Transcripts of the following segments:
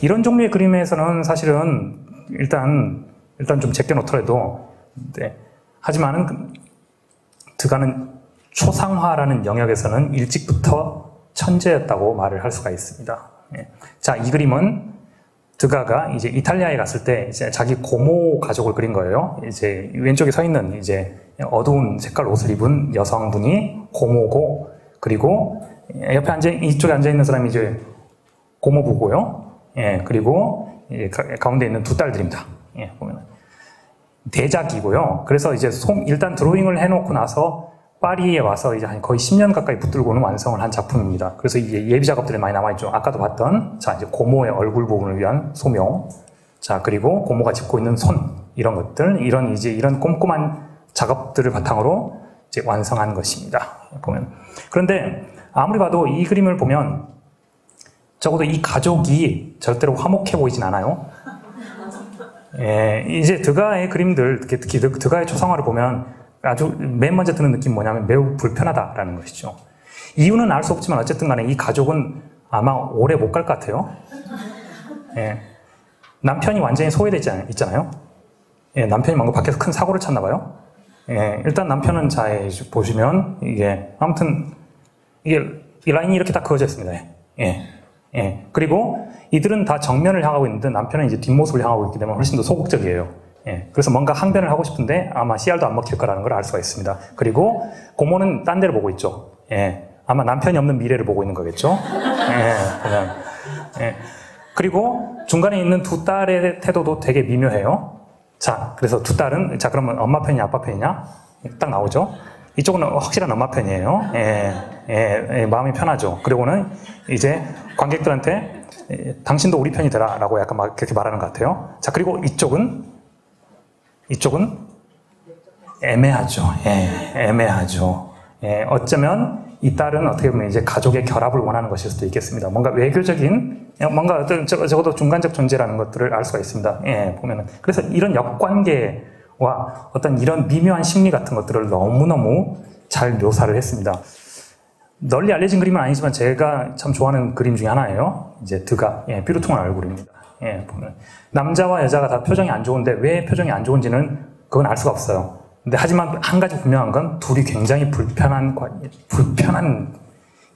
이런 종류의 그림에서는 사실은 일단 일단 좀 제껴놓더라도 네. 하지만은 드가는 초상화라는 영역에서는 일찍부터 천재였다고 말을 할 수가 있습니다. 예. 자, 이 그림은 드가가 이제 이탈리아에 갔을 때 이제 자기 고모 가족을 그린 거예요. 이제 왼쪽에 서 있는 이제 어두운 색깔 옷을 입은 여성분이 고모고 그리고 옆에 앉아 이쪽에 앉아 있는 사람이 이제 고모부고요. 예, 그리고 가운데 있는 두 딸들입니다. 예, 보면 대작이고요. 그래서 이제 일단 드로잉을 해놓고 나서 파리에 와서 이제 거의 10년 가까이 붙들고는 완성을 한 작품입니다. 그래서 이제 예비 작업들이 많이 남아있죠. 아까도 봤던, 자, 이제 고모의 얼굴 부분을 위한 소묘. 자, 그리고 고모가 짚고 있는 손. 이런 것들, 이런 이제 이런 꼼꼼한 작업들을 바탕으로 이제 완성한 것입니다. 보면. 그런데 아무리 봐도 이 그림을 보면 적어도 이 가족이 절대로 화목해 보이진 않아요. 예, 이제 드가의 그림들, 특히 드가의 초상화를 보면 아주 맨 먼저 드는 느낌 뭐냐면 매우 불편하다라는 것이죠. 이유는 알 수 없지만 어쨌든 간에 이 가족은 아마 오래 못 갈 것 같아요. 예. 남편이 완전히 소외되지 있잖아요. 예, 남편이 뭔가 밖에서 큰 사고를 쳤나 봐요. 예, 일단 남편은 잘 보시면 이게 아무튼 이게 이 라인이 이렇게 딱 그어져 있습니다. 예. 예. 그리고 이들은 다 정면을 향하고 있는데 남편은 이제 뒷모습을 향하고 있기 때문에 훨씬 더 소극적이에요. 예. 그래서 뭔가 항변을 하고 싶은데 아마 씨알도 안 먹힐 거라는 걸 알 수가 있습니다. 그리고 고모는 딴 데를 보고 있죠. 예. 아마 남편이 없는 미래를 보고 있는 거겠죠. 예. 그냥. 예. 그리고 중간에 있는 두 딸의 태도도 되게 미묘해요. 자, 그래서 두 딸은 자 그러면 엄마 편이냐 아빠 편이냐 딱 나오죠. 이쪽은 확실한 엄마 편이에요. 예, 예, 예, 마음이 편하죠. 그리고는 이제 관객들한테 예, 당신도 우리 편이 되라라고 약간 막 그렇게 말하는 것 같아요. 자, 그리고 이쪽은 이쪽은 애매하죠. 예, 애매하죠. 예, 어쩌면 이 딸은 어떻게 보면 이제 가족의 결합을 원하는 것일 수도 있겠습니다. 뭔가 외교적인, 뭔가 어떤, 적어도 중간적 존재라는 것들을 알 수가 있습니다. 예, 보면은. 그래서 이런 역관계 와 어떤 이런 미묘한 심리 같은 것들을 너무너무 잘 묘사를 했습니다. 널리 알려진 그림은 아니지만 제가 참 좋아하는 그림 중에 하나예요. 이제 드가, 예, 삐루통한 얼굴입니다. 예, 보면. 남자와 여자가 다 표정이 안 좋은데 왜 표정이 안 좋은지는 그건 알 수가 없어요. 근데 하지만 한 가지 분명한 건 둘이 굉장히 불편한 불편한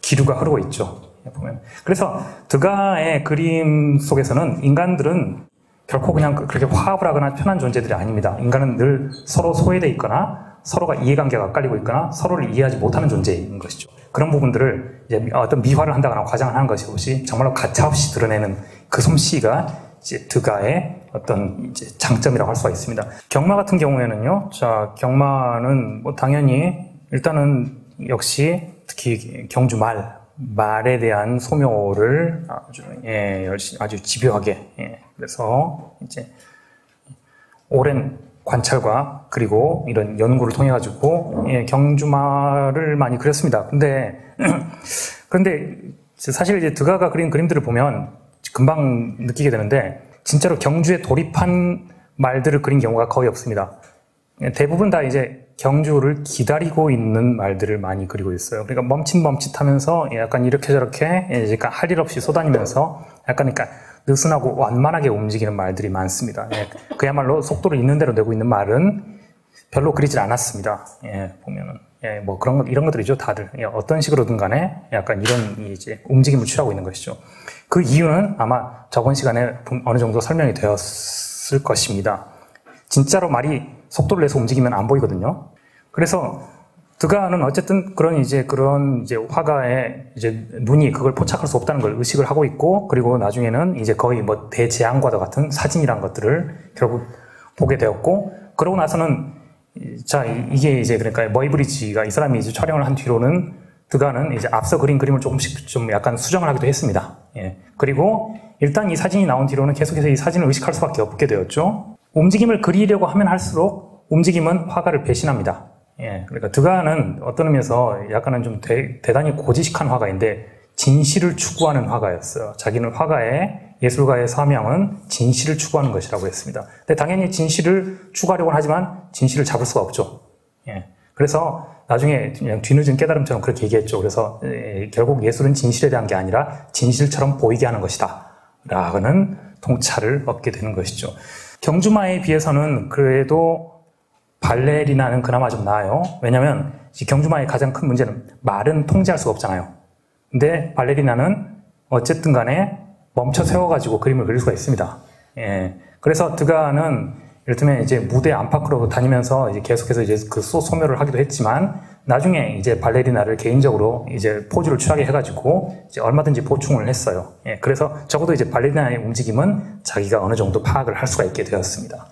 기류가 흐르고 있죠. 보면 그래서 드가의 그림 속에서는 인간들은 결코 그냥 그렇게 화합을 하거나 편한 존재들이 아닙니다. 인간은 늘 서로 소외돼 있거나 서로가 이해관계가 깔리고 있거나 서로를 이해하지 못하는 존재인 것이죠. 그런 부분들을 이제 어떤 미화를 한다거나 과장을 하는 것이 정말로 가차없이 드러내는 그 솜씨가 이제 드가의 어떤 이제 장점이라고 할 수가 있습니다. 경마 같은 경우에는요, 자, 경마는 뭐 당연히 일단은 역시 특히 경주 말, 말에 대한 소묘를 아주, 예, 아주 집요하게, 예, 그래서 이제 오랜 관찰과 그리고 이런 연구를 통해 가지고 예, 경주말을 많이 그렸습니다. 근데 그런데 사실 이제 드가가 그린 그림들을 보면 금방 느끼게 되는데 진짜로 경주에 돌입한 말들을 그린 경우가 거의 없습니다. 대부분 다 이제 경주를 기다리고 있는 말들을 많이 그리고 있어요. 그러니까 멈칫멈칫하면서 약간 이렇게 저렇게 약간 할 일 없이 쏟아니면서 약간 그러니까 느슨하고 완만하게 움직이는 말들이 많습니다. 예, 그야말로 속도를 있는 대로 내고 있는 말은 별로 그리질 않았습니다. 예, 보면은. 예, 뭐 그런 것, 이런 것들이죠, 다들. 예, 어떤 식으로든 간에 약간 이런 이제 움직임을 취하고 있는 것이죠. 그 이유는 아마 저번 시간에 어느 정도 설명이 되었을 것입니다. 진짜로 말이 속도를 내서 움직이면 안 보이거든요. 그래서 드가는 어쨌든 그런 이제 그런 이제 화가의 이제 눈이 그걸 포착할 수 없다는 걸 의식을 하고 있고 그리고 나중에는 이제 거의 뭐 대재앙과도 같은 사진이란 것들을 결국 보게 되었고 그러고 나서는 자, 이게 이제 그러니까 머이브리지가 이 사람이 이제 촬영을 한 뒤로는 드가는 이제 앞서 그린 그림을 조금씩 좀 약간 수정을 하기도 했습니다. 예. 그리고 일단 이 사진이 나온 뒤로는 계속해서 이 사진을 의식할 수밖에 없게 되었죠. 움직임을 그리려고 하면 할수록 움직임은 화가를 배신합니다. 예. 그러니까 드가는 어떤 의미에서 약간은 좀 대, 대단히 고지식한 화가인데 진실을 추구하는 화가였어요. 자기는 화가의 예술가의 사명은 진실을 추구하는 것이라고 했습니다. 근데 당연히 진실을 추구하려고 하지만 진실을 잡을 수가 없죠. 예. 그래서 나중에 그냥 뒤늦은 깨달음처럼 그렇게 얘기했죠. 그래서 예, 결국 예술은 진실에 대한 게 아니라 진실처럼 보이게 하는 것이다. 라는 통찰을 얻게 되는 것이죠. 경주마에 비해서는 그래도 발레리나는 그나마 좀 나아요. 왜냐하면 경주마의 가장 큰 문제는 말은 통제할 수가 없잖아요. 근데 발레리나는 어쨌든 간에 멈춰 세워가지고 그림을 그릴 수가 있습니다. 예. 그래서 드가는 이를테면 이제 무대 안팎으로 다니면서 이제 계속해서 이제 그 소, 소묘를 하기도 했지만 나중에 이제 발레리나를 개인적으로 이제 포즈를 취하게 해가지고 이제 얼마든지 보충을 했어요. 예, 그래서 적어도 이제 발레리나의 움직임은 자기가 어느 정도 파악을 할 수가 있게 되었습니다.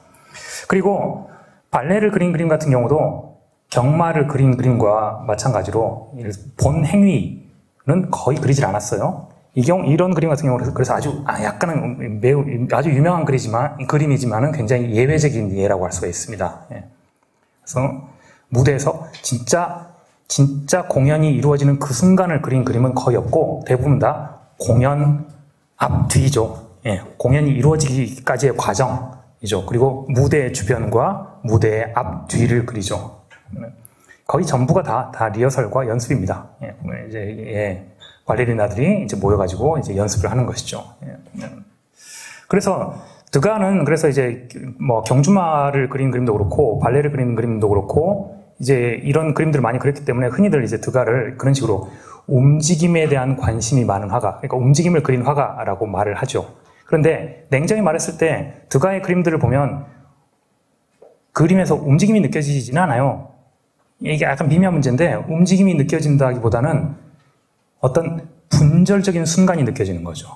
그리고 발레를 그린 그림 같은 경우도 경마를 그린 그림과 마찬가지로 본 행위는 거의 그리질 않았어요. 이 경우 이런 그림 같은 경우는 그래서 아주 아, 약간은 매우 아주 유명한 그리지만 그림이지만은 굉장히 예외적인 예라고 할 수가 있습니다. 예. 그래서 무대에서 진짜 진짜 공연이 이루어지는 그 순간을 그린 그림은 거의 없고 대부분 다 공연 앞 뒤죠. 예. 공연이 이루어지기까지의 과정이죠. 그리고 무대 주변과 무대의 앞 뒤를 그리죠. 거의 전부가 다, 다 리허설과 연습입니다. 예. 이제 예. 발레리나들이 이제 모여가지고 이제 연습을 하는 것이죠. 예. 그래서 드가는 그래서 이제 뭐 경주마를 그린 그림도 그렇고 발레를 그린 그림도 그렇고 이제 이런 그림들을 많이 그렸기 때문에 흔히들 이제 드가를 그런 식으로 움직임에 대한 관심이 많은 화가, 그러니까 움직임을 그린 화가라고 말을 하죠. 그런데 냉정히 말했을 때 드가의 그림들을 보면 그림에서 움직임이 느껴지지는 않아요. 이게 약간 미묘한 문제인데 움직임이 느껴진다기보다는 어떤 분절적인 순간이 느껴지는 거죠.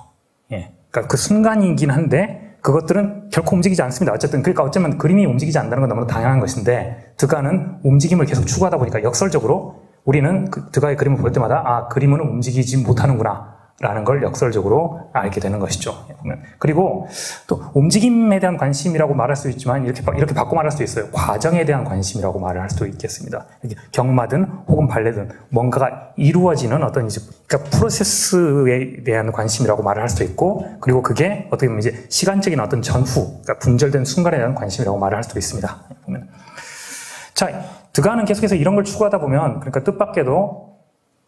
예. 그러니까 그 순간이긴 한데 그것들은 결코 움직이지 않습니다. 어쨌든 그러니까 어쩌면 그림이 움직이지 않는다는 건 너무나 당연한 것인데 드가는 움직임을 계속 추구하다 보니까 역설적으로 우리는 그 드가의 그림을 볼 때마다 아 그림은 움직이지 못하는구나 라는 걸 역설적으로 알게 되는 것이죠. 그리고 또 움직임에 대한 관심이라고 말할 수 있지만 이렇게 이렇게 바꿔 말할 수도 있어요. 과정에 대한 관심이라고 말을 할 수도 있겠습니다. 경마든 혹은 발레든 뭔가가 이루어지는 어떤 이제 그러니까 프로세스에 대한 관심이라고 말을 할 수도 있고 그리고 그게 어떻게 보면 이제 시간적인 어떤 전후 그러니까 분절된 순간에 대한 관심이라고 말을 할 수도 있습니다. 보면 자 드가는 계속해서 이런 걸 추구하다 보면 그러니까 뜻밖에도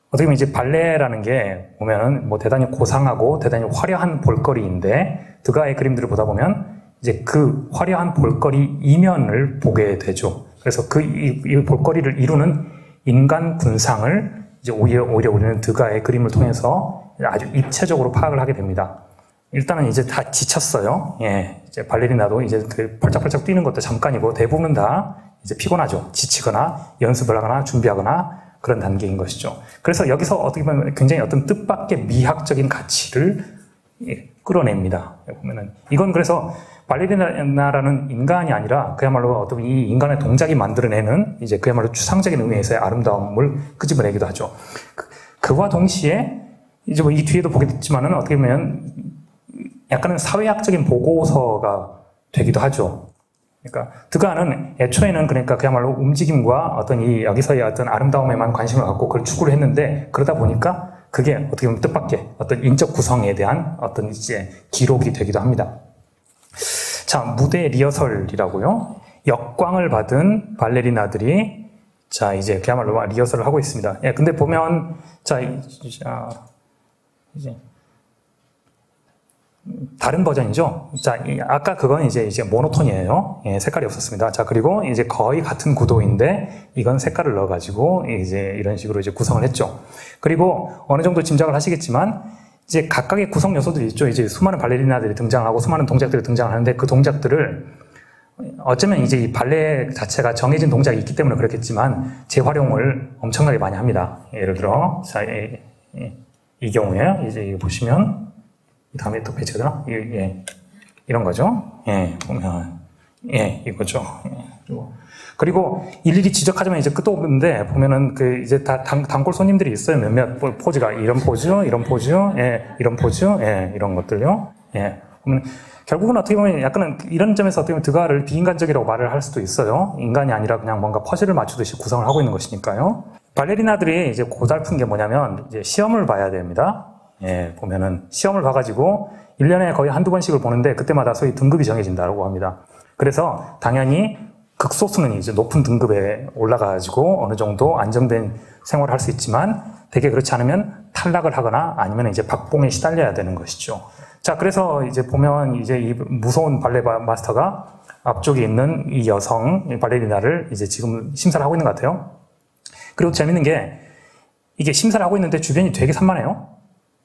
어떻게 보면 이제 발레라는 게 보면은 뭐 대단히 고상하고 대단히 화려한 볼거리인데 드가의 그림들을 보다 보면 이제 그 화려한 볼거리 이면을 보게 되죠. 그래서 그이 볼거리를 이루는 인간 군상을 이제 오히려, 오히려 우리는 드가의 그림을 통해서 아주 입체적으로 파악을 하게 됩니다. 일단은 이제 다 지쳤어요. 예. 이제 발레리나도 이제 그 펄짝펄짝 뛰는 것도 잠깐이고 대부분 다 이제 피곤하죠. 지치거나 연습을 하거나 준비하거나 그런 단계인 것이죠. 그래서 여기서 어떻게 보면 굉장히 어떤 뜻밖의 미학적인 가치를 예, 끌어냅니다. 보면은 이건 그래서 발레리나라는 인간이 아니라 그야말로 어떤 이 인간의 동작이 만들어내는 이제 그야말로 추상적인 의미에서의 아름다움을 끄집어내기도 하죠. 그, 와 동시에 이제 뭐 이 뒤에도 보겠지만은 어떻게 보면 약간은 사회학적인 보고서가 되기도 하죠. 그러니까 드가는 애초에는 그러니까 그야말로 움직임과 어떤 이 여기서의 어떤 아름다움에만 관심을 갖고 그걸 추구를 했는데 그러다 보니까 그게 어떻게 보면 뜻밖의 어떤 인적 구성에 대한 어떤 이제 기록이 되기도 합니다. 자, 무대 리허설이라고요. 역광을 받은 발레리나들이 자, 이제 그야말로 리허설을 하고 있습니다. 예, 근데 보면 자, 이제 다른 버전이죠. 자, 아까 그건 이제 이제 모노톤이에요. 예, 색깔이 없었습니다. 자, 그리고 이제 거의 같은 구도인데 이건 색깔을 넣어가지고 이제 이런 식으로 이제 구성을 했죠. 그리고 어느 정도 짐작을 하시겠지만 이제 각각의 구성 요소들이 있죠. 이제 수많은 발레리나들이 등장하고 수많은 동작들이 등장하는데 그 동작들을 어쩌면 이제 이 발레 자체가 정해진 동작이 있기 때문에 그렇겠지만 재활용을 엄청나게 많이 합니다. 예를 들어, 자, 이, 이, 이 경우에 이제 보시면 다음에 또 배치가 되나? 예, 예. 이런 거죠. 예, 보면, 예, 이거죠. 예. 그리고, 일일이 지적하자면 이제 끝도 없는데, 보면은 그 이제 다 단, 단골 손님들이 있어요. 몇몇 포즈가. 이런 포즈, 이런 포즈, 예, 이런 포즈, 예, 이런 것들요. 예. 보면 결국은 어떻게 보면 약간은 이런 점에서 어떻게 보면 드가를 비인간적이라고 말을 할 수도 있어요. 인간이 아니라 그냥 뭔가 퍼즐을 맞추듯이 구성을 하고 있는 것이니까요. 발레리나들이 이제 고달픈 게 뭐냐면 이제 시험을 봐야 됩니다. 예, 보면은 시험을 봐가지고 1년에 거의 한두 번씩을 보는데 그때마다 소위 등급이 정해진다고 합니다. 그래서 당연히 극소수는 이제 높은 등급에 올라가가지고 어느 정도 안정된 생활을 할 수 있지만 대개 그렇지 않으면 탈락을 하거나 아니면 이제 박봉에 시달려야 되는 것이죠. 자, 그래서 이제 보면 이제 이 무서운 발레 마스터가 앞쪽에 있는 이 여성 발레리나를 이제 지금 심사를 하고 있는 것 같아요. 그리고 재밌는 게 이게 심사를 하고 있는데 주변이 되게 산만해요.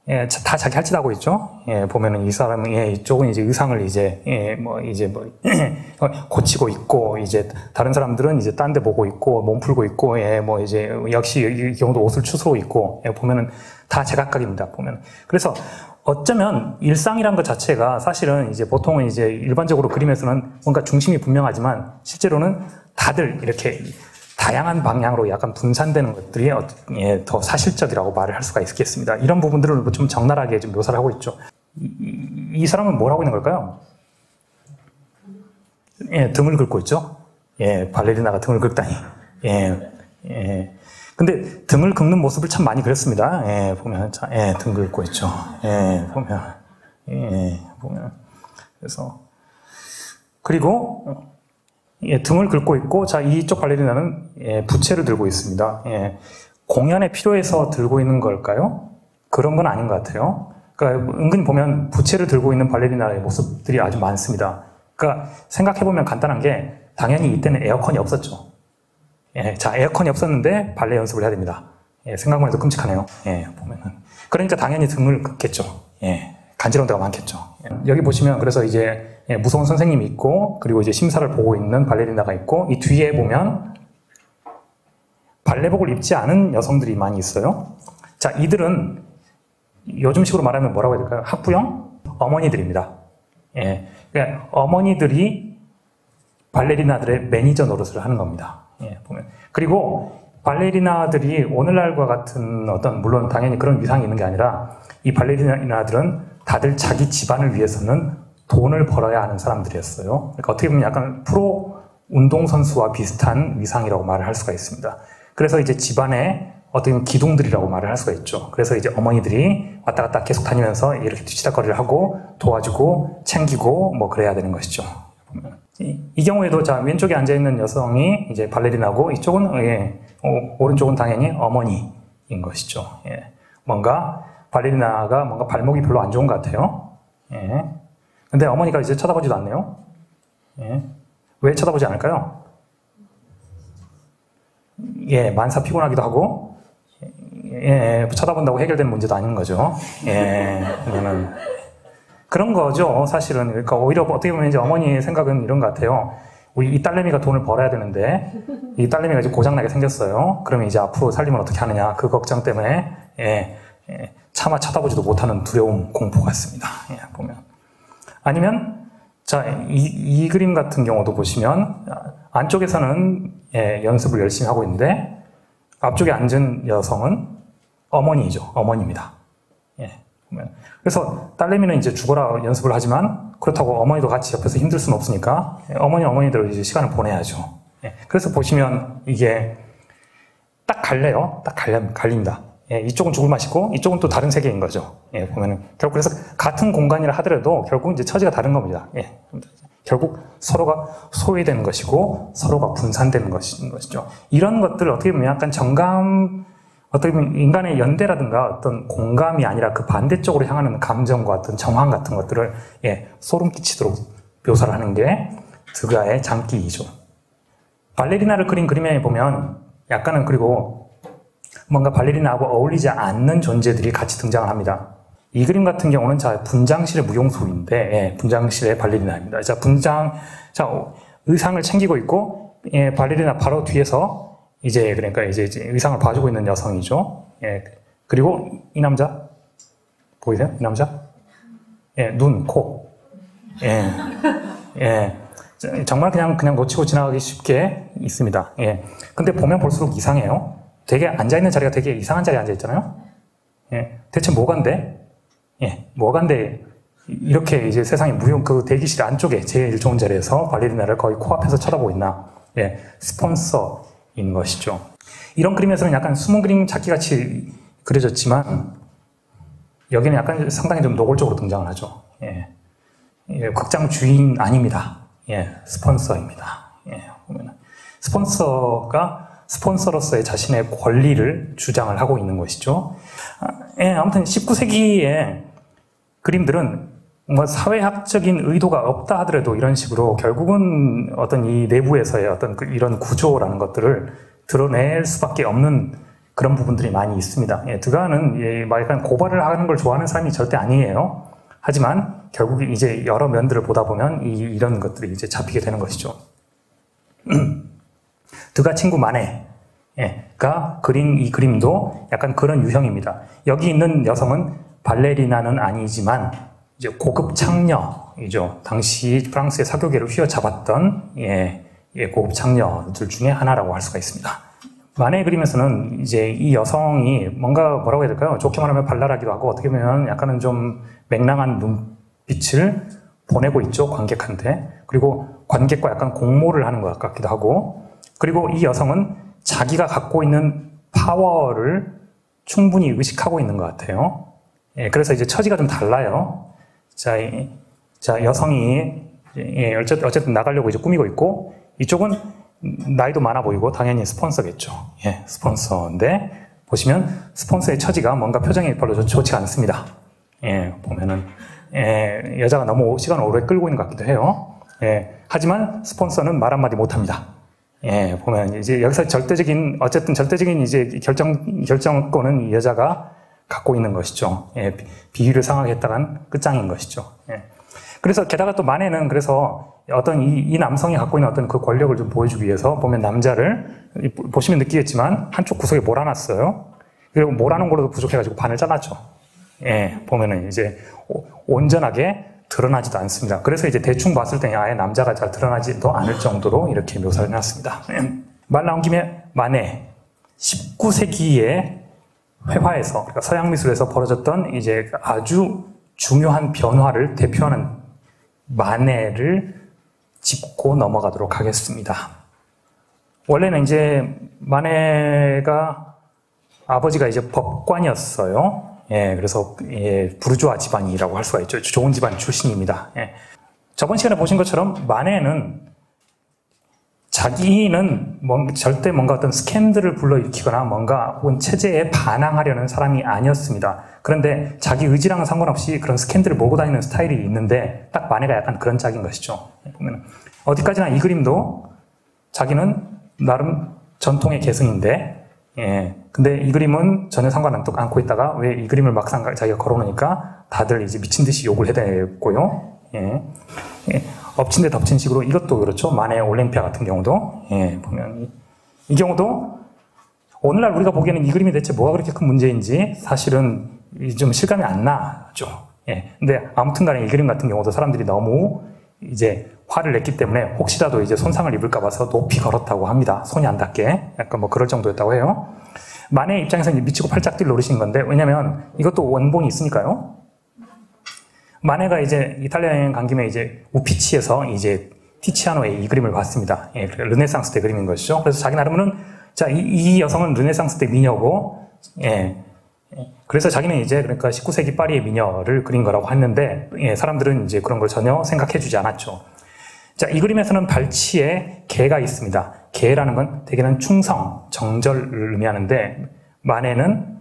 예, 다 자기 할짓 하고 있죠. 예, 보면은 이 사람은 예, 이쪽은 이제 의상을 이제 예, 뭐 이제 뭐 고치고 있고 이제 다른 사람들은 이제 딴 데 보고 있고 몸 풀고 있고 예, 뭐 이제 역시 이 경우도 옷을 추스르고 있고 예, 보면은 다 제각각입니다. 보면 그래서 어쩌면 일상이란 것 자체가 사실은 이제 보통은 이제 일반적으로 그림에서는 뭔가 중심이 분명하지만 실제로는 다들 이렇게 다양한 방향으로 약간 분산되는 것들이 어, 예, 더 사실적이라고 말을 할 수가 있겠습니다. 이런 부분들을 좀 적나라하게 좀 묘사를 하고 있죠. 이, 이 사람은 뭘 하고 있는 걸까요? 예, 등을 긁고 있죠. 예, 발레리나가 등을 긁다니. 예, 예. 근데 등을 긁는 모습을 참 많이 그렸습니다. 예, 보면, 자, 예, 등 긁고 있죠. 예, 보면, 예, 보면. 그래서, 그리고, 예, 등을 긁고 있고, 자, 이쪽 발레리나는 예, 부채를 들고 있습니다. 예, 공연에 필요해서 들고 있는 걸까요? 그런 건 아닌 것 같아요. 그러니까 은근히 보면 부채를 들고 있는 발레리나의 모습들이 아주 많습니다. 그러니까 생각해 보면 간단한 게 당연히 이때는 에어컨이 없었죠. 예, 자, 에어컨이 없었는데 발레 연습을 해야 됩니다. 예, 생각만 해도 끔찍하네요. 예, 보면은. 그러니까 당연히 등을 긋겠죠. 예, 간지러운 데가 많겠죠. 예, 여기 보시면 그래서 이제 예, 무서운 선생님이 있고 그리고 이제 심사를 보고 있는 발레리나가 있고 이 뒤에 보면 발레복을 입지 않은 여성들이 많이 있어요. 자, 이들은 요즘식으로 말하면 뭐라고 해야 될까요? 학부형 어머니들입니다. 예, 그러니까 어머니들이 발레리나들의 매니저 노릇을 하는 겁니다. 예, 보면. 그리고 발레리나들이 오늘날과 같은 어떤, 물론 당연히 그런 위상이 있는 게 아니라 이 발레리나들은 다들 자기 집안을 위해서는 돈을 벌어야 하는 사람들이었어요. 그러니까 어떻게 보면 약간 프로 운동선수와 비슷한 위상이라고 말을 할 수가 있습니다. 그래서 이제 집안에 어떻게 보면 기둥들이라고 말을 할 수가 있죠. 그래서 이제 어머니들이 왔다 갔다 계속 다니면서 이렇게 뒤치다거리를 하고 도와주고 챙기고 뭐 그래야 되는 것이죠. 이, 이 경우에도 자 왼쪽에 앉아 있는 여성이 이제 발레리나고 이쪽은 예, 오, 오른쪽은 당연히 어머니인 것이죠. 예. 뭔가 발레리나가 뭔가 발목이 별로 안 좋은 것 같아요. 예. 근데 어머니가 이제 쳐다보지도 않네요. 예. 왜 쳐다보지 않을까요? 예, 만사 피곤하기도 하고, 예, 쳐다본다고 해결되는 문제도 아닌 거죠. 예, 그러면 그런 거죠, 사실은. 그러니까 오히려 어떻게 보면 이제 어머니의 생각은 이런 것 같아요. 우리 이 딸내미가 돈을 벌어야 되는데, 이 딸내미가 이제 고장나게 생겼어요. 그러면 이제 앞으로 살림을 어떻게 하느냐. 그 걱정 때문에, 예, 예, 차마 쳐다보지도 못하는 두려움, 공포 같습니다. 예, 보면. 아니면, 자, 이, 이 그림 같은 경우도 보시면, 안쪽에서는, 예, 연습을 열심히 하고 있는데, 앞쪽에 앉은 여성은 어머니이죠. 어머니입니다. 예. 그래서 딸내미는 이제 죽어라 연습을 하지만 그렇다고 어머니도 같이 옆에서 힘들 수는 없으니까 어머니 어머니대로 이제 시간을 보내야죠. 예, 그래서 보시면 이게 딱 갈래요. 딱 갈려, 갈립니다. 예, 이쪽은 죽을 맛이고 이쪽은 또 다른 세계인 거죠. 예, 보면은 결국 그래서 같은 공간이라 하더라도 결국 이제 처지가 다른 겁니다. 예, 결국 서로가 소외되는 것이고 서로가 분산되는 것이죠. 이런 것들 어떻게 보면 약간 정감 어떻게 보면 인간의 연대라든가 어떤 공감이 아니라 그 반대쪽으로 향하는 감정과 어떤 정황 같은 것들을 예, 소름 끼치도록 묘사를 하는 게 드가의 장기이죠. 발레리나를 그린 그림에 보면 약간은 그리고 뭔가 발레리나하고 어울리지 않는 존재들이 같이 등장을 합니다. 이 그림 같은 경우는 자 분장실의 무용수인데 예, 분장실의 발레리나입니다. 자 분장 자 의상을 챙기고 있고 예, 발레리나 바로 뒤에서 이제 그러니까 이제, 이제 의상을 봐주고 있는 여성이죠. 예. 그리고 이 남자 보이세요? 이 남자? 예, 눈, 코. 예. 예. 정말 그냥 그냥 놓치고 지나가기 쉽게 있습니다. 예. 근데 보면 볼수록 이상해요. 되게 앉아 있는 자리가 되게 이상한 자리에 앉아 있잖아요. 예. 대체 뭐간데? 예. 뭐간데 이렇게 이제 세상에 무용 그 대기실 안쪽에 제일 좋은 자리에서 발레리나를 거의 코앞에서 쳐다보고 있나? 예. 스폰서 인 것이죠. 이런 그림에서는 약간 숨은 그림 잡기 같이 그려졌지만 여기는 약간 상당히 좀 노골적으로 등장을 하죠. 예. 예, 극장 주인 아닙니다. 예, 스폰서입니다. 예, 보면 스폰서가 스폰서로서의 자신의 권리를 주장을 하고 있는 것이죠. 아, 예, 아무튼 19세기의 그림들은 뭔가 사회학적인 의도가 없다 하더라도 이런 식으로 결국은 어떤 이 내부에서의 어떤 그 이런 구조라는 것들을 드러낼 수밖에 없는 그런 부분들이 많이 있습니다. 예, 드가는 예, 막 약간 고발을 하는 걸 좋아하는 사람이 절대 아니에요. 하지만 결국 이제 여러 면들을 보다 보면 이, 이런 것들이 이제 잡히게 되는 것이죠. 드가 친구 마네가 그린 이 그림도 약간 그런 유형입니다. 여기 있는 여성은 발레리나는 아니지만 이제 고급 창녀이죠. 당시 프랑스의 사교계를 휘어잡았던 예, 예, 고급 창녀들 중에 하나라고 할 수가 있습니다. 만의 그림에서는 이제 이 여성이 뭔가 뭐라고 해야 될까요? 좋게 말하면 발랄하기도 하고 어떻게 보면 약간은 좀 맹랑한 눈빛을 보내고 있죠, 관객한테. 그리고 관객과 약간 공모를 하는 것 같기도 하고. 그리고 이 여성은 자기가 갖고 있는 파워를 충분히 의식하고 있는 것 같아요. 예, 그래서 이제 처지가 좀 달라요. 자, 이, 자 여성이 예, 어쨌든, 나가려고 이제 꾸미고 있고 이쪽은 나이도 많아 보이고 당연히 스폰서겠죠. 예, 스폰서인데 보시면 스폰서의 처지가 뭔가 표정이 별로 좋지 않습니다. 예, 보면은 예, 여자가 너무 시간을 오래 끌고 있는 것 같기도 해요. 예, 하지만 스폰서는 말 한마디 못합니다. 예, 보면 이제 여기서 절대적인 어쨌든 절대적인 이제 결정 결정권은 여자가 갖고 있는 것이죠. 예, 비위를 상하게 했다간 끝장인 것이죠. 예. 그래서 게다가 또 만에는 그래서 어떤 이, 이, 남성이 갖고 있는 어떤 그 권력을 좀 보여주기 위해서 보면 남자를 보시면 느끼겠지만 한쪽 구석에 몰아놨어요. 그리고 몰아놓은 걸로도 부족해가지고 반을 잘랐죠. 예, 보면은 이제 온전하게 드러나지도 않습니다. 그래서 이제 대충 봤을 때 아예 남자가 잘 드러나지도 않을 정도로 이렇게 묘사를 해놨습니다. 예. 말 나온 김에 만에 19세기에 회화에서 그러니까 서양 미술에서 벌어졌던 이제 아주 중요한 변화를 대표하는 만해를 짚고 넘어가도록 하겠습니다. 원래는 이제 만해가 아버지가 이제 법관이었어요. 예, 그래서 예, 부르주아 집안이라고 할 수가 있죠. 좋은 집안 출신입니다. 예. 저번 시간에 보신 것처럼 만해는 자기는 뭔, 절대 뭔가 어떤 스캔들을 불러일으키거나 뭔가 혹은 체제에 반항하려는 사람이 아니었습니다. 그런데 자기 의지랑은 상관없이 그런 스캔들을 몰고 다니는 스타일이 있는데 딱 마네가 약간 그런 짝인 것이죠. 보면 어디까지나 이 그림도 자기는 나름 전통의 계승인데 예. 근데 이 그림은 전혀 상관 않고 있다가 왜 이 그림을 막상 자기가 걸어놓으니까 다들 이제 미친 듯이 욕을 해대고요. 예. 예. 엎친 데 덮친 식으로 이것도 그렇죠. 만해 올림피아 같은 경우도 예, 보면 이, 이 경우도 오늘날 우리가 보기에는 이 그림이 대체 뭐가 그렇게 큰 문제인지 사실은 좀 실감이 안 나죠. 예. 근데 아무튼 간에 이 그림 같은 경우도 사람들이 너무 이제 화를 냈기 때문에 혹시라도 이제 손상을 입을까 봐서 높이 걸었다고 합니다. 손이 안 닿게. 약간 뭐 그럴 정도였다고 해요. 마네 입장에서는 미치고 팔짝 뛸 노릇인 건데, 왜냐면 이것도 원본이 있으니까요. 마네가 이제 이탈리아 여행 간 김에 이제 우피치에서 이제 티치아노의 이 그림을 봤습니다. 예, 그러니까 르네상스 때 그림인 것이죠. 그래서 자기 나름은 자, 이, 이 여성은 르네상스 때 미녀고, 예, 그래서 자기는 이제 그러니까 19세기 파리의 미녀를 그린 거라고 했는데, 예, 사람들은 이제 그런 걸 전혀 생각해 주지 않았죠. 자, 이 그림에서는 발치에 개가 있습니다. 개라는 건 대개는 충성, 정절을 의미하는데, 만에는,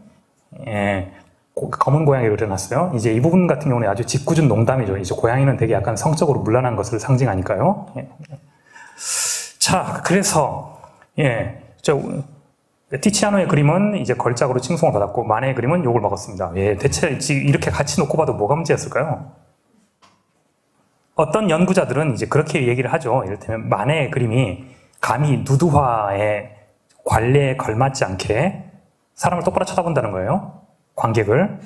예, 검은 고양이를 그려놨어요. 이제 이 부분 같은 경우는 아주 짓궂은 농담이죠. 이제 고양이는 되게 약간 성적으로 물란한 것을 상징하니까요. 예. 자, 그래서 예, 저 티치아노의 그림은 이제 걸작으로 칭송을 받았고 마네의 그림은 욕을 먹었습니다. 예, 대체 이렇게 같이 놓고 봐도 뭐가 문제였을까요? 어떤 연구자들은 이제 그렇게 얘기를 하죠. 이를테면 마네의 그림이 감히 누드화의 관례에 걸맞지 않게 사람을 똑바로 쳐다본다는 거예요. 관객을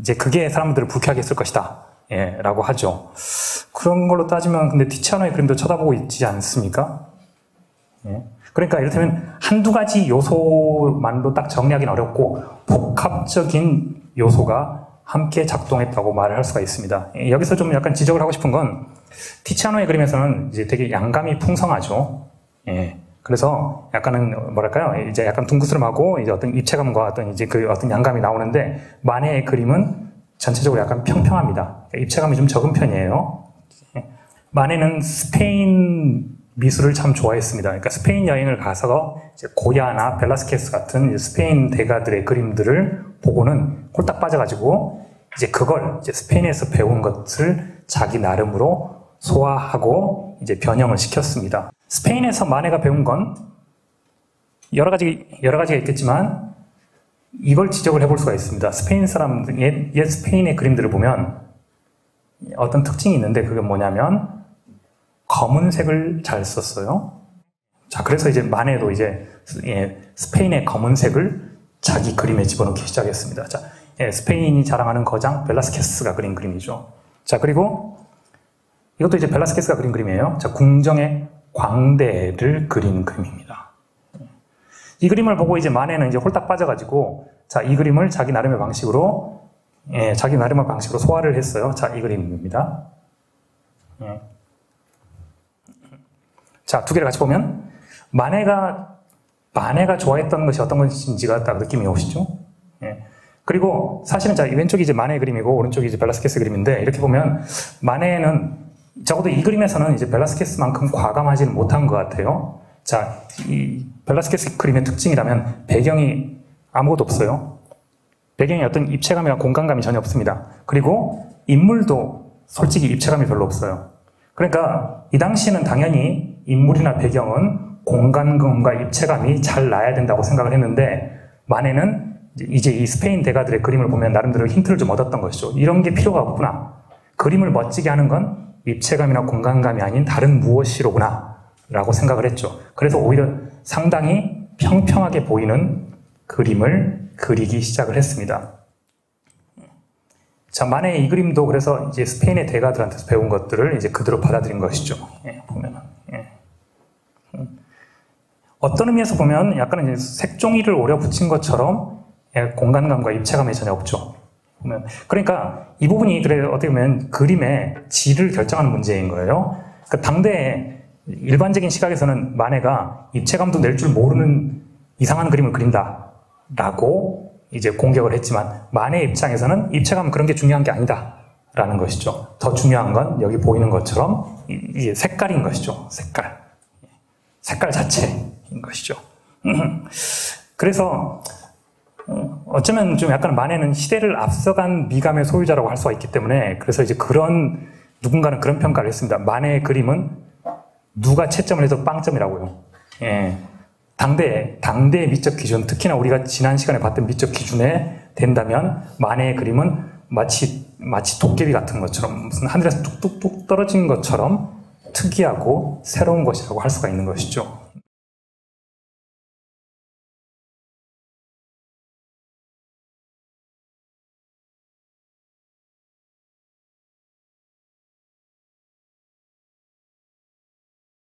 이제 그게 사람들을 불쾌하게 했을 것이다. 예, 라고 하죠. 그런 걸로 따지면 근데 티치아노의 그림도 쳐다보고 있지 않습니까? 예. 그러니까 이를테면 한두 가지 요소만로 딱 정리하기는 어렵고 복합적인 요소가 함께 작동했다고 말을 할 수가 있습니다. 예, 여기서 좀 약간 지적을 하고 싶은 건 티치아노의 그림에서는 이제 되게 양감이 풍성하죠. 예. 그래서 약간은 뭐랄까요? 이제 약간 둥그스름하고 이제 어떤 입체감과 어떤 이제 그 어떤 양감이 나오는데 만해의 그림은 전체적으로 약간 평평합니다. 입체감이 좀 적은 편이에요. 만해는 스페인 미술을 참 좋아했습니다. 그러니까 스페인 여행을 가서 고야나 벨라스케스 같은 스페인 대가들의 그림들을 보고는 홀딱 빠져가지고 이제 그걸 이제 스페인에서 배운 것을 자기 나름으로 소화하고 이제 변형을 시켰습니다. 스페인에서 마네가 배운 건 여러 가지 여러 가지가 있겠지만 이걸 지적을 해볼 수가 있습니다. 스페인 사람 옛, 옛 스페인의 그림들을 보면 어떤 특징이 있는데 그게 뭐냐면 검은색을 잘 썼어요. 자, 그래서 이제 마네도 이제 예, 스페인의 검은색을 자기 그림에 집어넣기 시작했습니다. 자, 예, 스페인이 자랑하는 거장 벨라스케스가 그린 그림이죠. 자, 그리고 이것도 이제 벨라스케스가 그린 그림이에요. 자, 궁정의 광대를 그린 그림입니다. 이 그림을 보고 이제 마네는 이제 홀딱 빠져가지고 자, 이 그림을 자기 나름의 방식으로 예, 자기 나름의 방식으로 소화를 했어요. 자, 이 그림입니다. 예. 자, 두 개를 같이 보면 마네가 마네가 좋아했던 것이 어떤 것인지가 딱 느낌이 오시죠? 예. 그리고 사실은 자, 왼쪽이 이제 마네 그림이고 오른쪽이 이제 벨라스케스 그림인데 이렇게 보면 마네는 적어도 이 그림에서는 이제 벨라스케스만큼 과감하지는 못한 것 같아요. 자, 이 벨라스케스 그림의 특징이라면 배경이 아무것도 없어요. 배경에 어떤 입체감이나 공간감이 전혀 없습니다. 그리고 인물도 솔직히 입체감이 별로 없어요. 그러니까 이 당시에는 당연히 인물이나 배경은 공간감과 입체감이 잘 나야 된다고 생각을 했는데 만에는 이제 이 스페인 대가들의 그림을 보면 나름대로 힌트를 좀 얻었던 것이죠. 이런 게 필요가 없구나. 그림을 멋지게 하는 건 입체감이나 공간감이 아닌 다른 무엇이로구나. 라고 생각을 했죠. 그래서 오히려 상당히 평평하게 보이는 그림을 그리기 시작을 했습니다. 자, 만에 이 그림도 그래서 이제 스페인의 대가들한테서 배운 것들을 이제 그대로 받아들인 것이죠. 예, 보면은. 어떤 의미에서 보면 약간 이제 색종이를 오려 붙인 것처럼 예, 공간감과 입체감이 전혀 없죠. 그러니까 이 부분이 그래 어떻게 보면 그림의 질을 결정하는 문제인 거예요. 그러니까 당대에 일반적인 시각에서는 마네가 입체감도 낼 줄 모르는 이상한 그림을 그린다. 라고 이제 공격을 했지만 만의 입장에서는 입체감은 그런 게 중요한 게 아니다. 라는 것이죠. 더 중요한 건 여기 보이는 것처럼 이 색깔인 것이죠. 색깔. 색깔 자체인 것이죠. 그래서 어, 어쩌면 좀 약간 만에는 시대를 앞서간 미감의 소유자라고 할 수가 있기 때문에 그래서 이제 그런 누군가는 그런 평가를 했습니다. 만의 그림은 누가 채점을 해서 빵점이라고요. 예. 당대, 당대의 미적 기준, 특히나 우리가 지난 시간에 봤던 미적 기준에 된다면 만해의 그림은 마치, 마치 도깨비 같은 것처럼 무슨 하늘에서 뚝뚝뚝 떨어진 것처럼 특이하고 새로운 것이라고 할 수가 있는 것이죠.